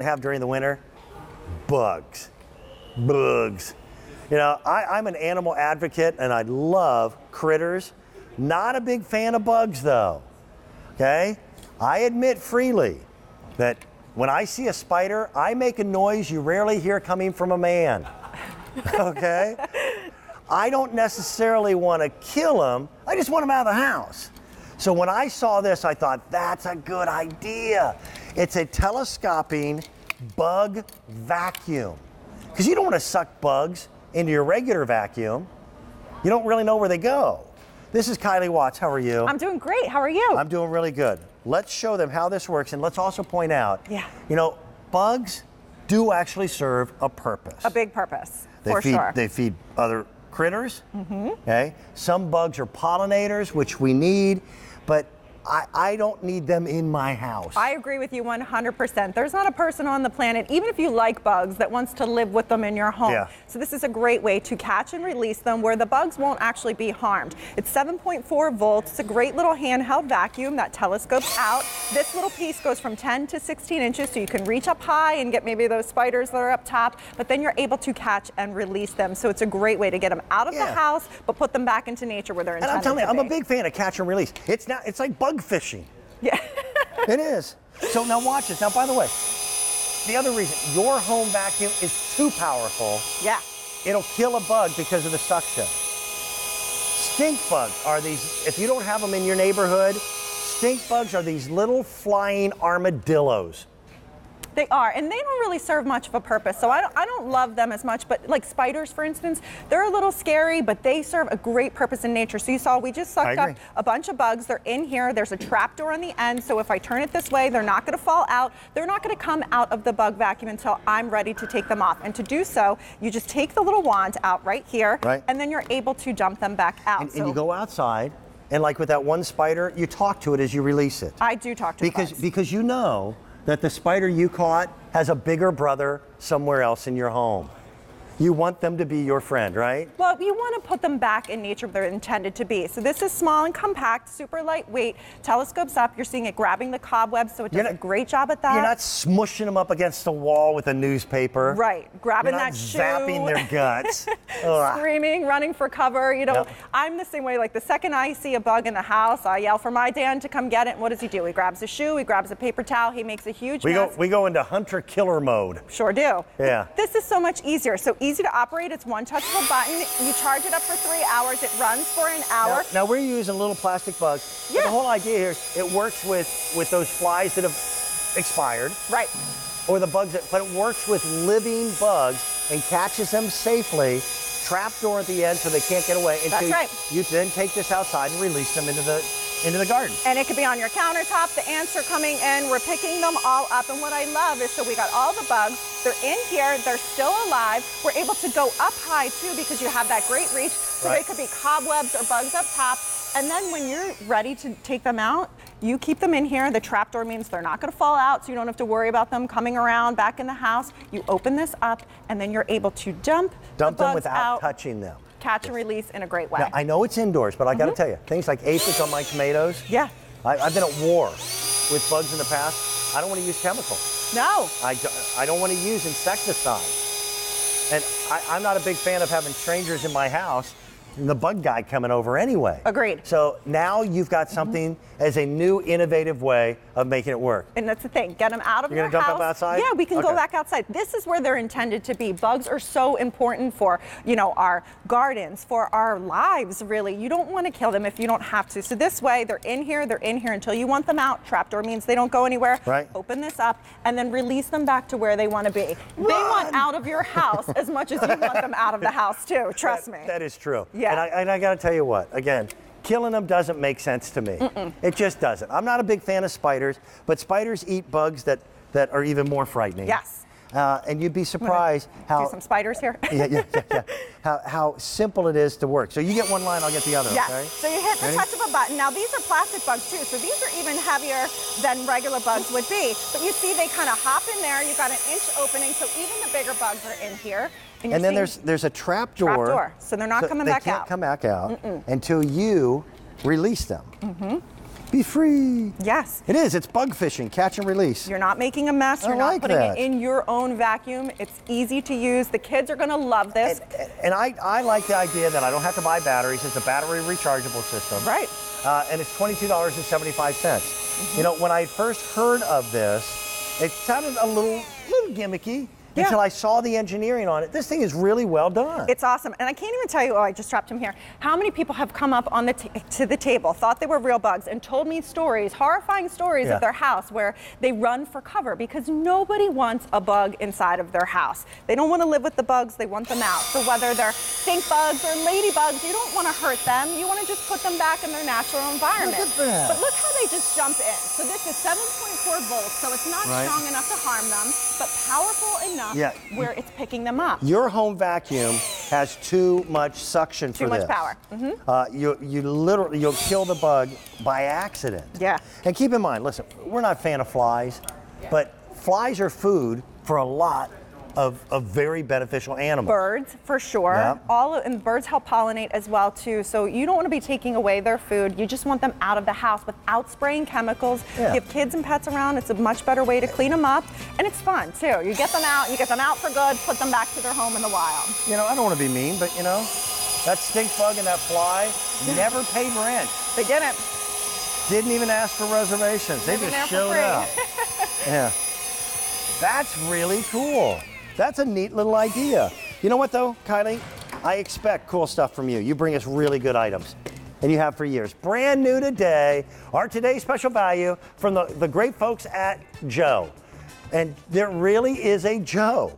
have during the winter? Bugs. Bugs. You know, I, I'm an animal advocate and I love critters. Not a big fan of bugs though. Okay? I admit freely that when I see a spider, I make a noise you rarely hear coming from a man. okay? I don't necessarily want to kill them, I just want them out of the house. So when I saw this, I thought, that's a good idea. It's a telescoping bug vacuum. Because you don't want to suck bugs into your regular vacuum, you don't really know where they go. This is Kylie Watts. How are you? I'm doing great. How are you? I'm doing really good. Let's show them how this works, and let's also point out, Yeah. you know, bugs do actually serve a purpose. a big purpose, They for feed, sure. They feed other critters. Mm-hmm. Okay. Some bugs are pollinators, which we need, but I, I don't need them in my house. I agree with you 100%. There's not a person on the planet, even if you like bugs, that wants to live with them in your home. Yeah. So this is a great way to catch and release them where the bugs won't actually be harmed. It's 7.4 volts. It's a great little handheld vacuum that telescopes out. This little piece goes from 10 to 16 inches, so you can reach up high and get maybe those spiders that are up top, but then you're able to catch and release them. So it's a great way to get them out of Yeah. the house, but put them back into nature where they're and I'm telling you, I'm a big fan of catch and release. It's not. It's like bug fishing. Yeah. It is. So now watch this. Now, by the way, the other reason your home vacuum is too powerful. yeah. It'll kill a bug because of the suction. Stink bugs are these, if you don't have them in your neighborhood, stink bugs are these little flying armadillos. They are, and they don't really serve much of a purpose. So I don't, I don't love them as much. But like spiders, for instance, they're a little scary, but they serve a great purpose in nature. So you saw we just sucked up a bunch of bugs. They're in here. There's a trap door on the end. So if I turn it this way, they're not going to fall out. They're not going to come out of the bug vacuum until I'm ready to take them off. And to do so, you just take the little wand out right here, Right. and then you're able to dump them back out. And, so and you go outside, and like with that one spider, you talk to it as you release it. I do talk to because because you know that the spider you caught has a bigger brother somewhere else in your home. You want them to be your friend, right? Well, you want to put them back in nature where they're intended to be. So this is small and compact, super lightweight, telescopes up. You're seeing it grabbing the cobwebs, so it does You're a not- great job at that. You're not smushing them up against the wall with a newspaper. Right, grabbing not that shoe. zapping their guts. Screaming, running for cover. You know, Yep. I'm the same way. Like the second I see a bug in the house, I yell for my Dan to come get it. And what does he do? He grabs a shoe, he grabs a paper towel, he makes a huge We mess. go we go into hunter killer mode. Sure do. Yeah. This is so much easier. So easy to operate. It's one touch of a button. You charge it up for three hours. It runs for an hour. Now, now we're using little plastic bugs. Yeah. the whole idea here is it works with with those flies that have expired Right. or the bugs that but it works with living bugs and catches them safely. Trap door at the end so they can't get away That's right. you then take this outside and release them into the into the garden. And it could be on your countertop. The ants are coming in. We're picking them all up. And what I love is so we got all the bugs. They're in here. They're still alive. We're able to go up high too because you have that great reach. So Right. they could be cobwebs or bugs up top. And then when you're ready to take them out, you keep them in here. The trapdoor means they're not going to fall out, so you don't have to worry about them coming around back in the house. You open this up, and then you're able to dump, Dump the them without out, touching them. Catch and release in a great way. Now, I know it's indoors, but I got to tell you, things like aphids on my tomatoes. Mm-hmm. yeah. I, I've been at war with bugs in the past. I don't want to use chemicals. No. I, do, I don't want to use insecticide. And I, I'm not a big fan of having strangers in my house the bug guy coming over anyway. Agreed. So now you've got mm-hmm. something as a new innovative way of making it work. And that's the thing. Get them out of You're dump house. outside? Yeah, we can go back outside. This is where they're intended to be. Bugs are so important for, you know, our gardens, for our lives, really. You don't want to kill them if you don't have to. So this way, they're in here, they're in here until you want them out. Trapdoor means they don't go anywhere. Right. Open this up and then release them back to where they want to be. They want out of your house as much as you want them out of the house too. Trust That- me. That is true. Yeah. And I, and I got to tell you what, again, killing them doesn't make sense to me. It just doesn't. I'm not a big fan of spiders, but spiders eat bugs that, that are even more frightening. Yes. Uh, and you'd be surprised how. Some spiders here. yeah, yeah, yeah, yeah. How, how simple it is to work. So you get one line, I'll get the other. Yes. Okay. So you hit the Ready? touch of a button. Now these are plastic bugs too, so these are even heavier than regular bugs would be. But you see they kind of hop in there. You've got an inch opening, so even the bigger bugs are in here. You're And then there's there's a trap door. Trap door, so they're not coming they back can't out. come back out until you release them. be free. Yes. It is. It's bug fishing, catch and release. You're not making a mess. I You're not like putting that. it in your own vacuum. It's easy to use. The kids are going to love this. And, and I, I like the idea that I don't have to buy batteries. It's a battery rechargeable system. Right. Uh, and it's $22.75. You know, when I first heard of this, it sounded a little, little gimmicky Yeah. until I saw the engineering on it. This thing is really well done. It's awesome, and I can't even tell you. Oh, I just dropped him here. How many people have come up on the t- to the table, thought they were real bugs, and told me stories, horrifying stories Yeah. of their house where they run for cover because nobody wants a bug inside of their house. They don't want to live with the bugs; they want them out. So whether they're stink bugs or ladybugs, you don't want to hurt them. You want to just put them back in their natural environment. Look at that. But look how they just jump in. So this is 7.4 volts, so it's not Right. strong enough to harm them, but powerful enough Yeah. where it's picking them up. Your home vacuum has too much suction Too for much this. Too much power. Mm -hmm. Uh, you, you literally, you'll kill the bug by accident. Yeah. And keep in mind, listen, we're not a fan of flies, but flies are food for a lot of, of very beneficial animals. birds for sure. Yeah. All and birds help pollinate as well too. So you don't want to be taking away their food. You just want them out of the house without spraying chemicals. Yeah. You have kids and pets around. It's a much better way to clean them up, and it's fun too. You get them out. You get them out for good. Put them back to their home in the wild. You know, I don't want to be mean, but you know, that stink bug and that fly never paid rent. They didn't. Didn't even ask for reservations. They Living just showed up. yeah. That's really cool. That's a neat little idea. You know what though, Kylie? I expect cool stuff from you. You bring us really good items. And you have for years. Brand new today, our today's special value from the, the great folks at Joe. And there really is a Joe.